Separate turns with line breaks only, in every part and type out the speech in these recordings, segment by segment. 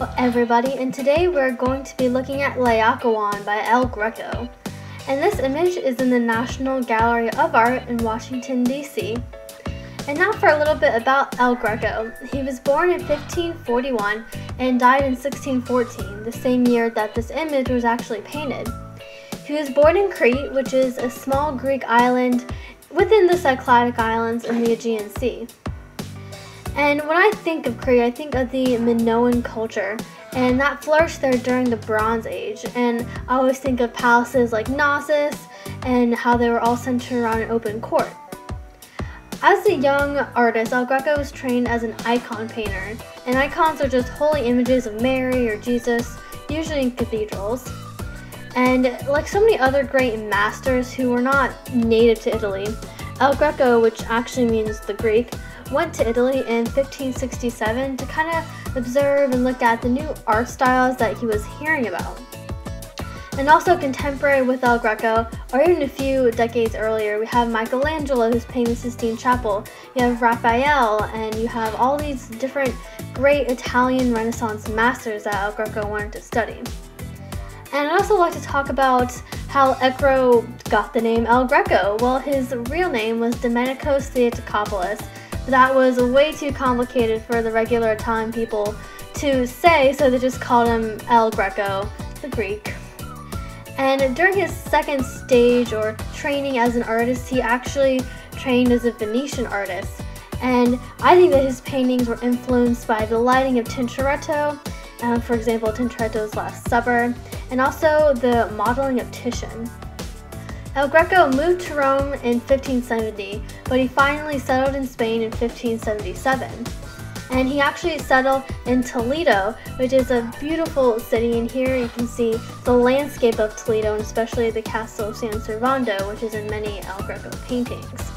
Hello everybody, and today we're going to be looking at Laocoon by El Greco. And this image is in the National Gallery of Art in Washington, D.C. And now for a little bit about El Greco. He was born in 1541 and died in 1614, the same year that this image was actually painted. He was born in Crete, which is a small Greek island within the Cycladic Islands in the Aegean Sea. And when I think of Crete, I think of the Minoan culture, and that flourished there during the Bronze Age. And I always think of palaces like Knossos and how they were all centered around an open court. As a young artist, El Greco was trained as an icon painter, and icons are just holy images of Mary or Jesus, usually in cathedrals. And like so many other great masters who were not native to Italy, El Greco, which actually means the Greek, went to Italy in 1567 to kind of observe and look at the new art styles that he was hearing about. And also contemporary with El Greco, or even a few decades earlier, we have Michelangelo who's painting the Sistine Chapel, you have Raphael, and you have all these different great Italian Renaissance masters that El Greco wanted to study. And I'd also like to talk about how Ecro got the name El Greco. Well, his real name was Domenicos Theotokopoulos, that was way too complicated for the regular Italian people to say, so they just called him El Greco, the Greek. And during his second stage or training as an artist, he actually trained as a Venetian artist. And I think that his paintings were influenced by the lighting of Tintoretto, um, for example, Tintoretto's Last Supper, and also the modeling of Titian. El Greco moved to Rome in 1570, but he finally settled in Spain in 1577. And he actually settled in Toledo, which is a beautiful city. And here you can see the landscape of Toledo, and especially the Castle of San Servando, which is in many El Greco paintings.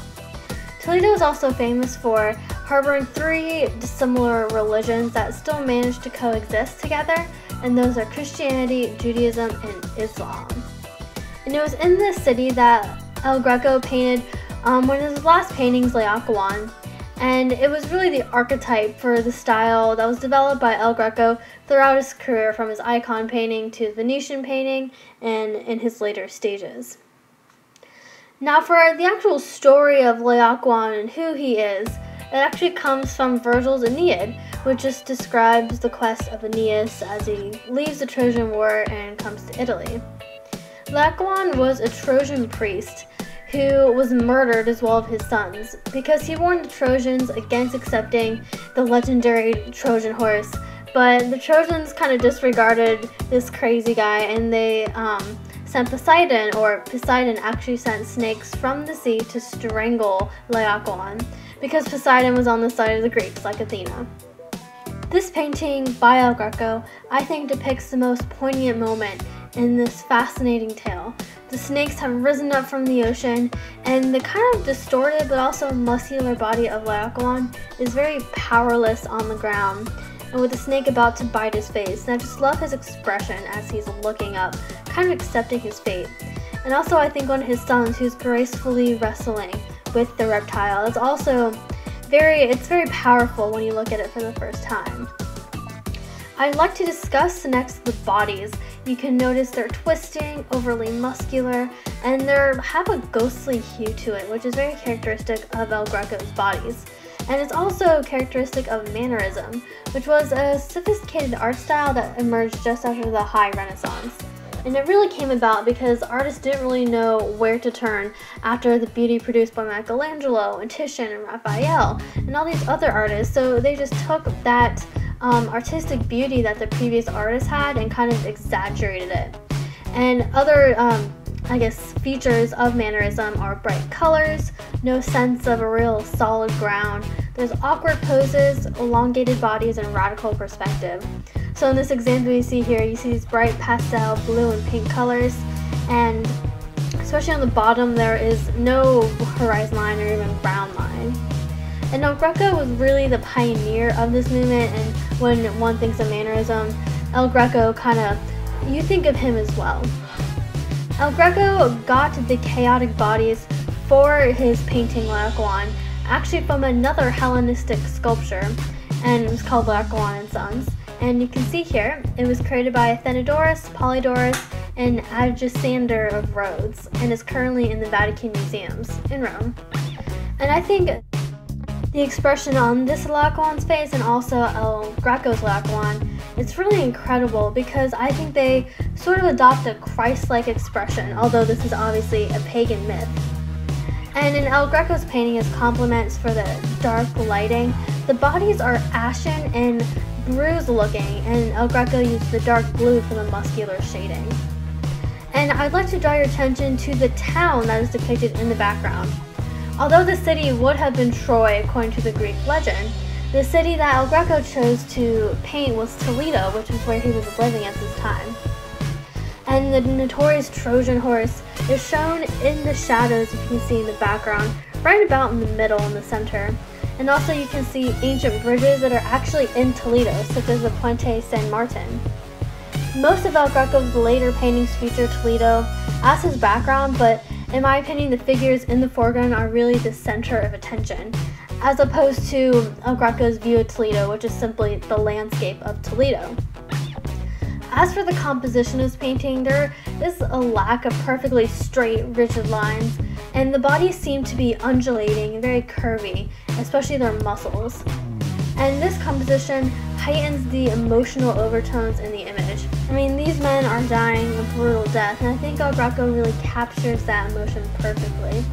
Toledo is also famous for harboring three dissimilar religions that still managed to coexist together, and those are Christianity, Judaism, and Islam. And it was in this city that El Greco painted um, one of his last paintings, Laocoon. And it was really the archetype for the style that was developed by El Greco throughout his career, from his icon painting to Venetian painting and in his later stages. Now, for the actual story of Laocoon and who he is, it actually comes from Virgil's Aeneid, which just describes the quest of Aeneas as he leaves the Trojan War and comes to Italy. Laocoon was a Trojan priest who was murdered as well as his sons because he warned the Trojans against accepting the legendary Trojan horse. But the Trojans kind of disregarded this crazy guy and they um, sent Poseidon, or Poseidon actually sent snakes from the sea to strangle Laocoon because Poseidon was on the side of the Greeks like Athena. This painting by El Greco, I think, depicts the most poignant moment in this fascinating tale. The snakes have risen up from the ocean, and the kind of distorted but also muscular body of Laocoon is very powerless on the ground, and with the snake about to bite his face. And I just love his expression as he's looking up, kind of accepting his fate. And also, I think one of his sons, who's gracefully wrestling with the reptile, is also very, it's very powerful when you look at it for the first time. I'd like to discuss next the bodies. You can notice they're twisting, overly muscular, and they have a ghostly hue to it, which is very characteristic of El Greco's bodies. And it's also characteristic of Mannerism, which was a sophisticated art style that emerged just after the High Renaissance. And it really came about because artists didn't really know where to turn after the beauty produced by Michelangelo and Titian and Raphael and all these other artists. So they just took that um, artistic beauty that the previous artists had and kind of exaggerated it. And other, um, I guess, features of mannerism are bright colors, no sense of a real solid ground. There's awkward poses, elongated bodies, and radical perspective. So in this example you see here, you see these bright pastel blue and pink colors, and especially on the bottom there is no horizon line or even ground line. And El Greco was really the pioneer of this movement, and when one thinks of mannerism, El Greco kind of, you think of him as well. El Greco got the chaotic bodies for his painting Laocoon actually from another Hellenistic sculpture, and it was called Laocoon and Sons. And you can see here, it was created by Athenodorus, Polydorus, and Agesander of Rhodes, and is currently in the Vatican Museums in Rome. And I think the expression on this Laocoon's face and also El Greco's Laocoon, it's really incredible because I think they sort of adopt a Christ-like expression, although this is obviously a pagan myth. And in El Greco's painting as compliments for the dark lighting, the bodies are ashen and bruised looking, and El Greco used the dark blue for the muscular shading. And I'd like to draw your attention to the town that is depicted in the background. Although the city would have been Troy according to the Greek legend, the city that El Greco chose to paint was Toledo, which is where he was living at this time. And the notorious Trojan horse is shown in the shadows you can see in the background, right about in the middle in the center. And also you can see ancient bridges that are actually in Toledo, such as the Puente San Martin. Most of El Greco's later paintings feature Toledo as his background, but in my opinion, the figures in the foreground are really the center of attention, as opposed to El Greco's view of Toledo, which is simply the landscape of Toledo. As for the composition of his painting, there is a lack of perfectly straight, rigid lines, and the bodies seem to be undulating very curvy, especially their muscles. And this composition heightens the emotional overtones in the image. I mean, these men are dying a brutal death, and I think El Greco really captures that emotion perfectly.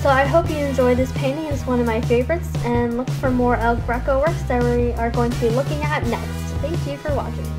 So I hope you enjoy this painting. It's one of my favorites, and look for more El Greco works that we are going to be looking at next. Thank you for watching.